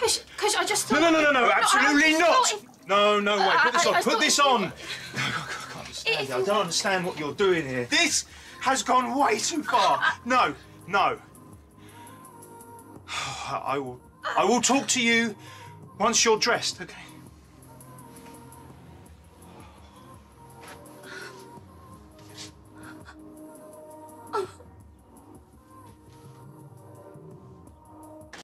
just No, no, no, no, no, absolutely not. No, no way. Put this I- on. I Put this on. No, I can't understand I don't understand what you're doing here. This has gone way too far. No, no. I will. I will talk to you once you're dressed. Okay.